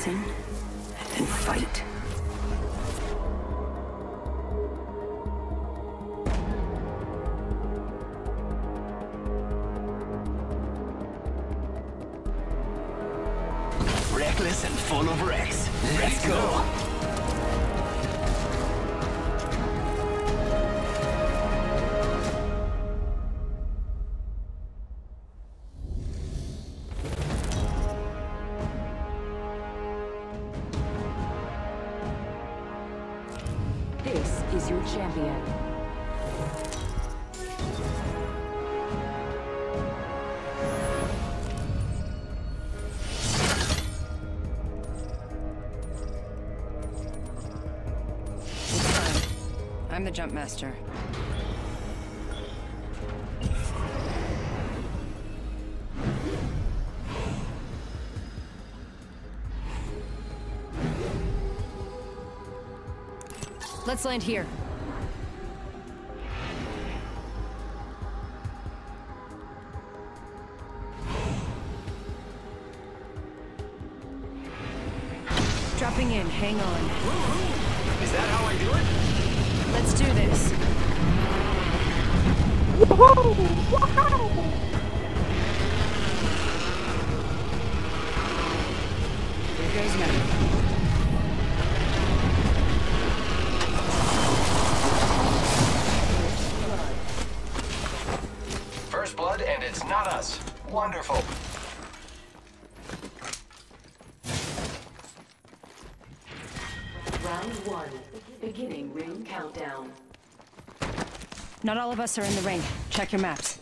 listen, and fight. Reckless and full of Rex. Let's go. This is your champion. I'm the jump master. Let's land here. Dropping in, hang on. Is that how I do it? Let's do this. Here Wonderful. Round one. Beginning ring countdown. Not all of us are in the ring. Check your maps.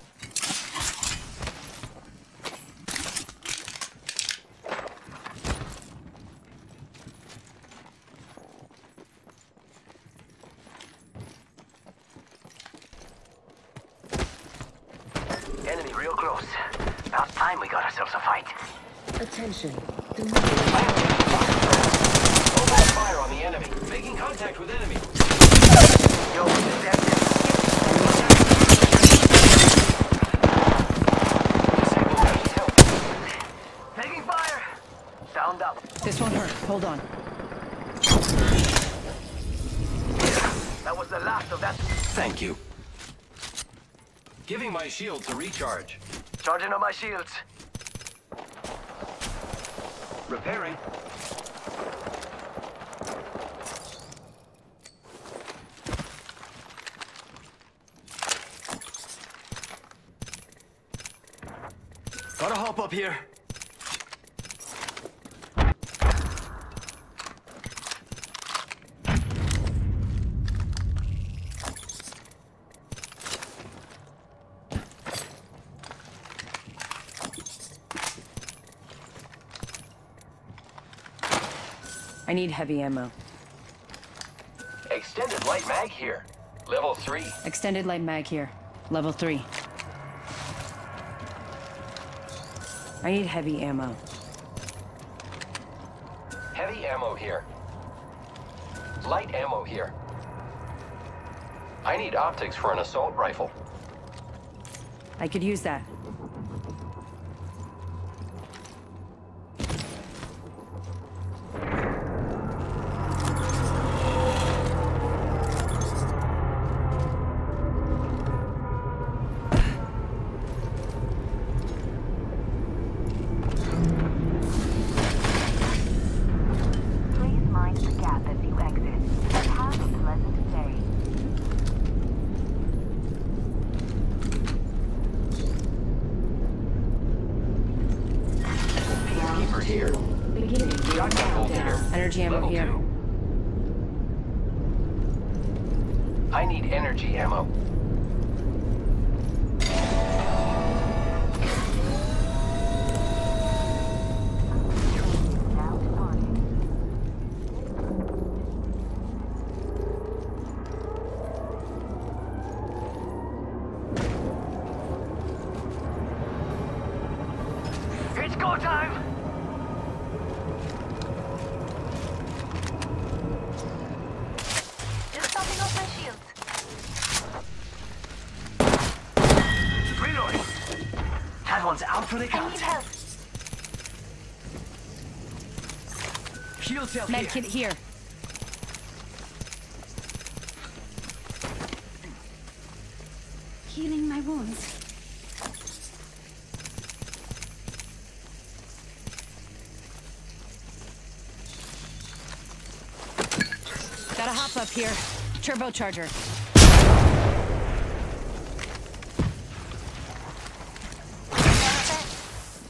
Enemy real close. About time we got ourselves a fight. Attention. Open fire on the enemy. Making contact with enemy. Yo, enemy. Taking fire. Sound up. This won't hurt. Hold on. That was the last of that. Thank you. Giving my shield to recharge. Charging on my shields. Repairing. Gotta hop up here. I need heavy ammo. Extended light mag here. Level 3. Extended light mag here. Level 3. I need heavy ammo. Heavy ammo here. Light ammo here. I need optics for an assault rifle. I could use that. Energy ammo Level here. 2. I need energy ammo. That one's out for the I need help. Heal cell here. Medkit here. Healing my wounds. Got a hop up here. Turbocharger.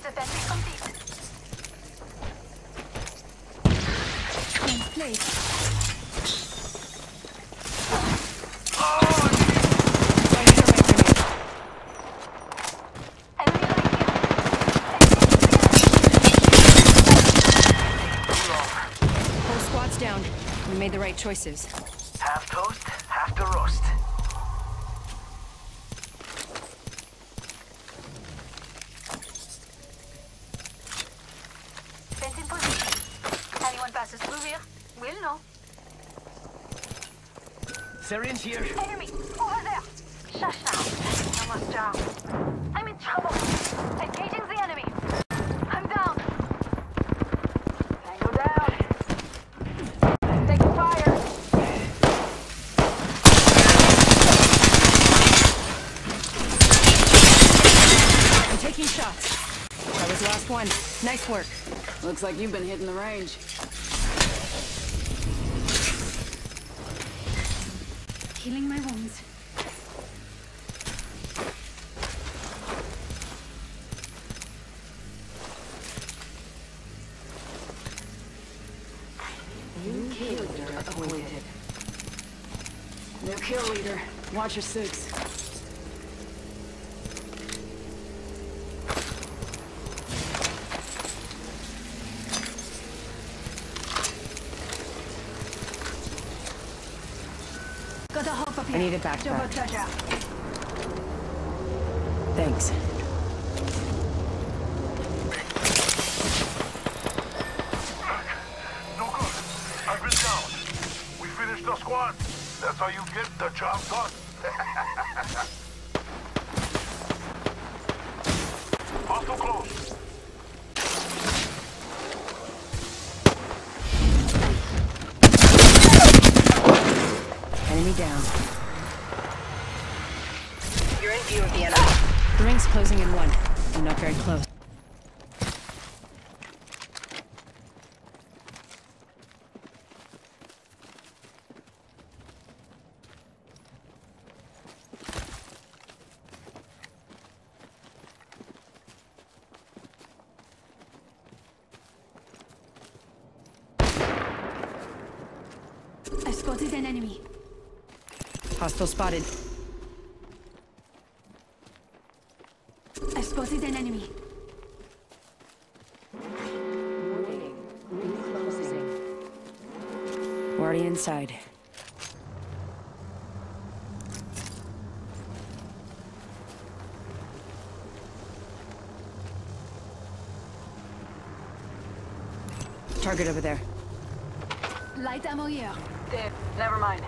Defense complete. In place. Going through my grenade. Enemy right Whole squad's down. We made the right choices. Half toast, half to roast. here. Fence in position. Anyone passes through here, will know. Syrians here. Enemy! Over there! Shush now. Almost down. I'm in trouble. Engaging the enemy. I'm down. Tango down. Taking fire. I'm taking shots. That was the last one. Nice work. Looks like you've been hitting the range. healing my wounds. You killed or Appointed. No kill leader. Watcher 6. I need a backpack. Thanks. No good. I've been down. We finished the squad. That's how you get the job done. Hostile close. Enemy down. View of the enemy. The ring's closing in one. I'm not very close. I spotted an enemy. Hostile spotted. I spotted an enemy. Warning. Ring. We're already inside. Target over there. Light ammo here. Dave, never mind.